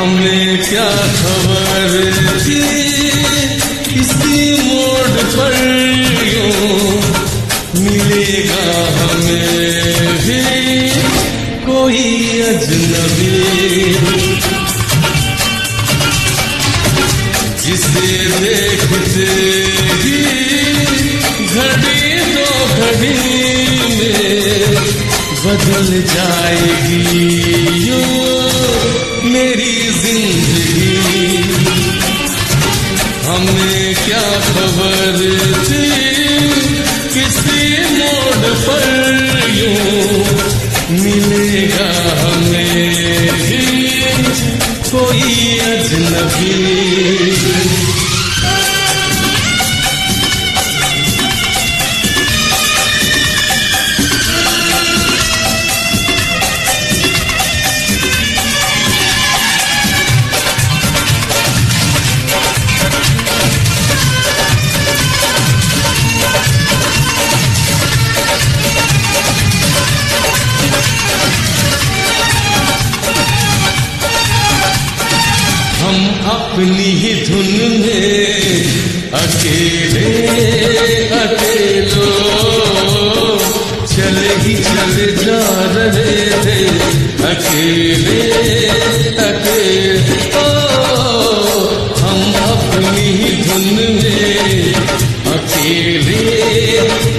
हमें क्या खबर थी? किसी मोड़ पर मिलेगा हमें भी? कोई अजनबी जिसे देखते ही घड़ी दो घड़ी में बदल जाएगी यूँ। अजनबी अपनी ही धुन में अकेले, अकेलो। चले ही चले जा रहे थे अकेले अकेले। हम अपनी ही धुन में अकेले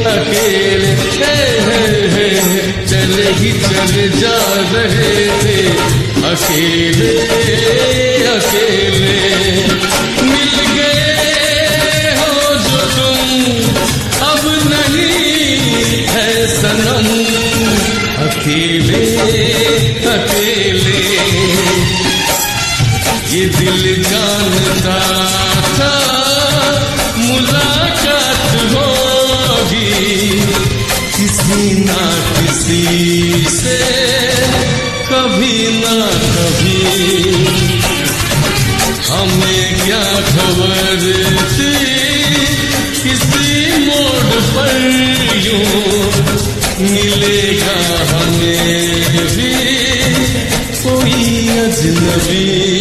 अकेले। चले ही चले जा रहे थे अकेले। अकेले अकेले। ये दिल जानता था, मुलाकात होगी। किसी ना किसी से, कभी ना कभी। हमें क्या खबर थी, किसी मोड़ पर यूँ मिलेगा हमें भी कोई अजनबी।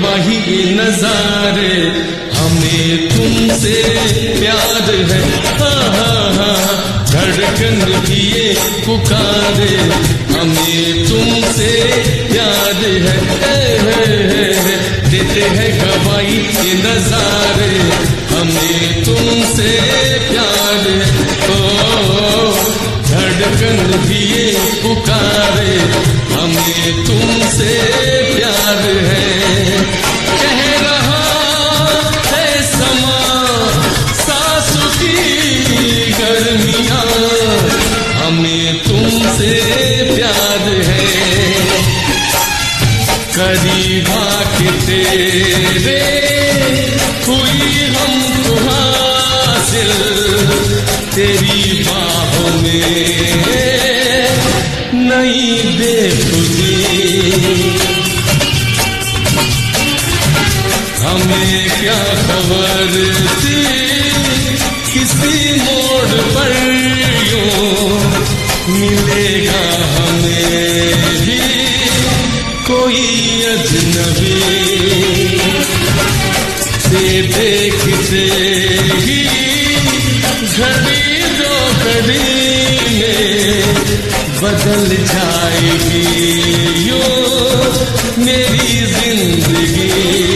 हैं ये नजारे हमें तुमसे प्यार है। हाँ हाँ हाँ धड़कन ये पुकारे हमें तुमसे प्यार है। हे, हे, हे। देते हैं गवाही ये नजारे हमें तुमसे प्यार ओ धड़कन ये पुकारे हमें तुमसे प्यार है। हमें तुमसे प्यार है। करीबा के तेरे हुई हमको हासिल तेरी बाहों में नई बेखुदी हमें क्या खबर थी किसी मोड़ पर? मिलेगा हमें भी। कोई अजनबी से देखते ही घड़ी दो घड़ी में बदल जाएगी। यो मेरी ज़िंदगी।